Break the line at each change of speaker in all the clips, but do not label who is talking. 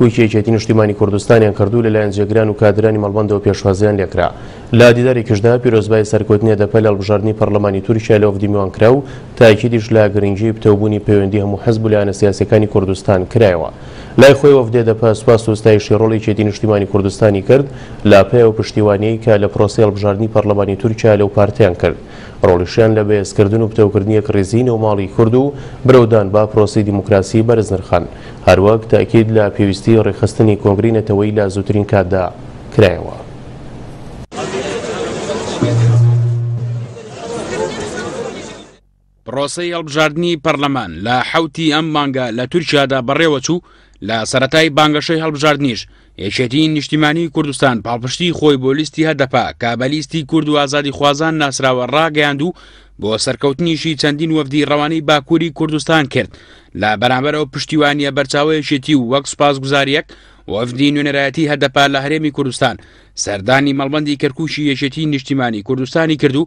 کوکی یەکێتی نیشتیمانی کوردستانیان کردو لەلایەن جێگران و کادرانی مەڵبەندەوە پێشوازیان لێکرا لە دیدارێکیشدا پیرۆزبای سەرکەوتنی هەدەپە لە هەڵبژاردنی پەرلەمانی تورکیا لە وەفدی میوانکرا و تاکیدیش لە گرنگیی پتەوبوونی پەیوەندی هەموو حزب و لایەنە سیاسییەکانی کوردستان کرایەوە لای خۆی وەفدی هەدەپە سوپاس و ستایشی ڕۆڵی یەکێتی نیشتیمانی کوردستانی کرد لە پێ و پشتیوانیی کە لە پرۆسەی هەڵبژاردنی پەرلەمانی تورکیا لەو پارتیان کرد ڕۆڵیشیان لە بەهێزکردن و پتەوکردنی یەکڕیزیی نێوماڵی کورد و برەودان بە پرۆسەی دیموکراسی بەرز نرخاند هەروەک تەئکید لە پێویستیی ڕێکخستنی کۆنگرەی نەتەوەیی لە زووترین کاتدا کرایەوە.
پرۆسەی هەڵبژاردنی پەرلەمان لە حەوتی ئەم مانگە لە تورکیادا بەڕێوەچوو، لە سەرەتای بانگەشەی هەڵبژاردنیش یەکێتی نیشتیمانی کوردستان پاڵپشتی خۆی بۆ لیستی هەدەپە کە بە لیستی کورد و ئازادی خوازان ناسراوە ڕاگەیاند و بۆ سەرکەوتنیشی چەندین وەفدی ڕەوانەی باکووری کوردستان کرد لە بەرامبەر ئەو پشتیوانیە بەرچاوەیەشێتی و وەک سوپاسگوزاریەک وەفدی نوێنەرایەتی هەدەپا لە هەرێمی کوردستان سەردانی مەڵبندی کەرکوشی یەکێتی نیشتیمانی کوردستانی کرد و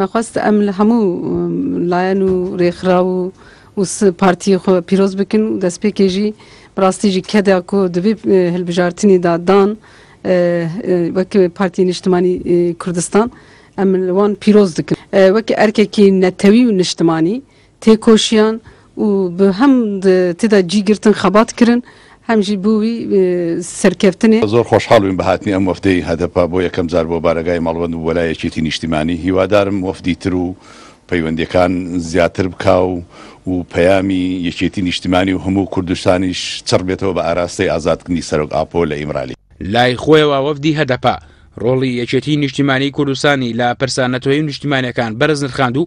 مەخواست ئەم لە هەموو
لایەن و رێکخراو و پارتی خۆ پیرۆز بکن و دەستپێکێژی بڕاستیژی کەدا کۆ دبێ هەلبژارتنی دا دان وەک پارتی نیشتمانی کوردستان ئەم وان پیرۆز دکن وەک ئەرکێکی نەتەوی و نیشتمانی تێکۆشیان و بە هەم تێدا جی گرتن خەبات کرن هەم ژی بوی سەرکەفتنێ.
زۆر خۆشحاڵ بووین بە هاتنی ئەم وەفدەی هەدەپە بۆ یەکەم جار بۆ بارەگای مەڵبەند و بۆلای یەکێتی نیشتیمانی، هیوادارم وەفدی تر و پەیوەندیەکان زیاتر بکا و و پەیامی یەکێتی نیشتیمانی و هەموو کوردستانیش چڕ بێتەوە بە ئاراستەی ئازادکردنی سەرۆک ئاپۆ لە ئیمرالی.
لای خۆیەوە وەفدی هەدەپە ڕۆڵی یەکێتی نیشتیمانی کوردستانی لە
پرسە نەتەوەی و نیشتیمانیەکان بەرز نرخاند و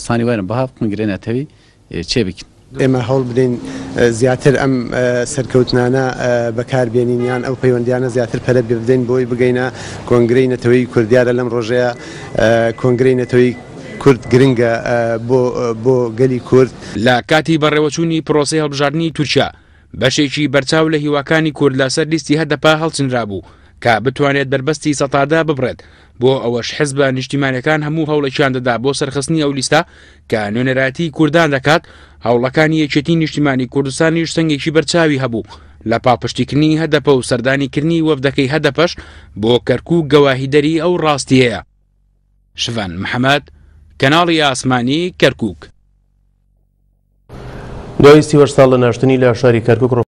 سانی وەرن با بکن گرێ نەتەوی چێ بکن.
ئێمە هەوڵ بدەین زیاتر ئەم سەرکەوتنانە بەکار بێنین یان ئەو پەیوەندیانە زیاتر پەرە ببدەین بۆی بگەینە کۆنگرەی نەتەوەی کورد دیارە لەم ڕۆژەیە کۆنگرەی نەتەوەی کورد گرنگە بۆ بۆ گەلی کورد.
لە کاتی بەڕێوەچوونی پرۆسەی هەڵبژاردنی تورکیا، بەشێکی بەرچاو لە هیواکانی کورد لە سەر لیستی هەدەپە هەڵچنرابوو کە بتوانێت بەربەستی سەتادە ببڕێت بۆ ئەوەش حزبە نیشتیمانەکان هەموو هەوڵێکیان دەدا بۆ سەرخستنی ئەو لیستە کە نوێنەرایەتی کوردان دەکات هەوڵەکانی یەکێتی نیشتیمانی کوردستانیش سنگێکی بەرچاوی هەبوو لە پاڵپشتیکردنی هەدەپە و سەردانیکردنی وەفدەکەی هەدەپەش بۆ کەرکک و گەواهیدەری ئەو ڕاستیەیە شڤان محەممەد کەناڵی ئاسمانی کەرکک
دوای سی ساڵ لە ناشتنی لە شاری کەرکک